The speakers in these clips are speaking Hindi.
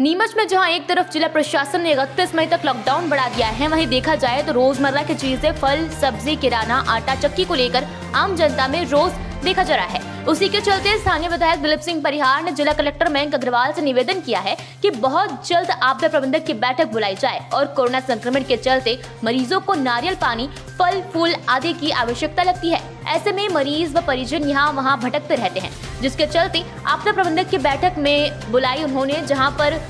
नीमच में जहाँ एक तरफ़ जिला प्रशासन ने इकतीस मई तक लॉकडाउन बढ़ा दिया है, वहीं देखा जाए तो रोज़मर्रा की चीज़ें, फल, सब्ज़ी, किराना, आटा, चक्की को लेकर आम जनता में रोज देखा जा रहा है। उसी के चलते स्थानीय विधायक दिलीप सिंह परिहार ने जिला कलेक्टर मयंक अग्रवाल से निवेदन किया है कि बहुत जल्द आपदा प्रबंधक की बैठक बुलाई जाए और कोरोना संक्रमण के चलते मरीजों को नारियल पानी, फल, फूल आदि की आवश्यकता लगती है। ऐसे में मरीज़ व परिजन यहाँ वहाँ भटकते रहते हैं। जिसके चलते आपदा प्रबंधक की बैठक में बुलाई उन्होंने, जहाँ पर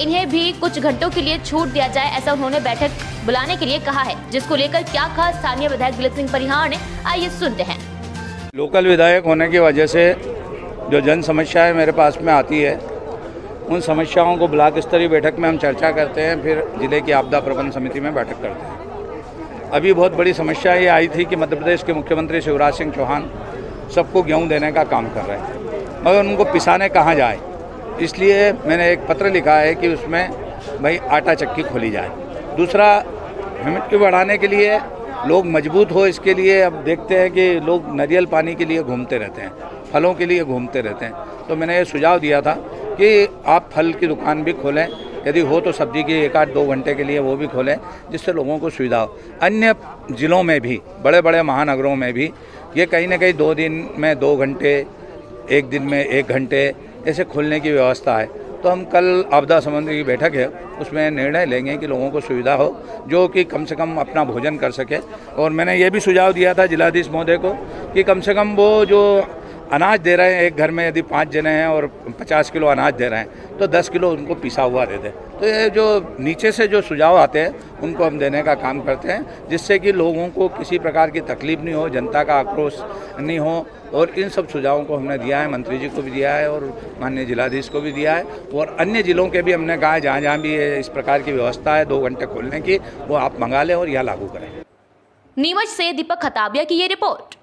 इन्हें भी कुछ घंटों के लिए छूट दिया जाए, ऐसा उन्होंने बैठक बुलाने के लिए कहा है, जिसको लेकर क्या कहा स्थानीय विधायक दिलीप सिंह परिहार ने आइए सुनते हैं। लोकल विधायक होने की वजह से जो जन समस्याएँ मेरे पास में आती है, उन समस्याओं को ब्लॉक स्तरीय बैठक में हम चर्चा करते हैं, फिर ज़िले की आपदा प्रबंध समिति में बैठक करते हैं। अभी बहुत बड़ी समस्या ये आई थी कि मध्य प्रदेश के मुख्यमंत्री शिवराज सिंह चौहान सबको गेहूँ देने का काम कर रहे हैं। मगर उनको पिसाने कहाँ जाए? इसलिए मैंने एक पत्र लिखा है कि उसमें भाई आटा चक्की खोली जाए। दूसरा ह्यूमिडिटी बढ़ाने के लिए लोग मज़बूत हो इसके लिए। अब देखते हैं कि लोग नारियल पानी के लिए घूमते रहते हैं, फलों के लिए घूमते रहते हैं। तो मैंने ये सुझाव दिया था कि आप फल की दुकान भी खोलें। यदि हो तो सब्ज़ी की एक आध दो घंटे के लिए वो भी खोलें, जिससे लोगों को सुविधा हो। अन्य ज़िलों में भी बड़े बड़े महानगरों में भी ये कहीं ना कहीं दो दिन में, दो घंटे, एक दिन में, एक घंटे, ऐसे खुलने की व्यवस्था है। तो हम कल आपदा संबंधी की बैठक है, उसमें निर्णय लेंगे कि लोगों को सुविधा हो, जो कि कम से कम अपना भोजन कर सके। और मैंने ये भी सुझाव दिया था जिलाधीश महोदय को कि कम से कम वो जो अनाज दे रहे हैं, एक घर में यदि पाँच जने हैं और पचास किलो अनाज दे रहे हैं तो दस किलो उनको पिसा हुआ दे दें। तो ये जो नीचे से जो सुझाव आते हैं, उनको हम देने का काम करते हैं, जिससे कि लोगों को किसी प्रकार की तकलीफ़ नहीं हो, जनता का आक्रोश नहीं हो, और इन सब सुझावों को हमने दिया है, मंत्री जी को भी दिया है और माननीय जिलाधीश को भी दिया है, और अन्य जिलों के भी हमने कहा है, जहाँ जहाँ भी इस प्रकार की व्यवस्था है, दो घंटे खोलने की, वो आप मंगा लें और यह लागू करें। नीमच से दीपक खताबिया की ये रिपोर्ट।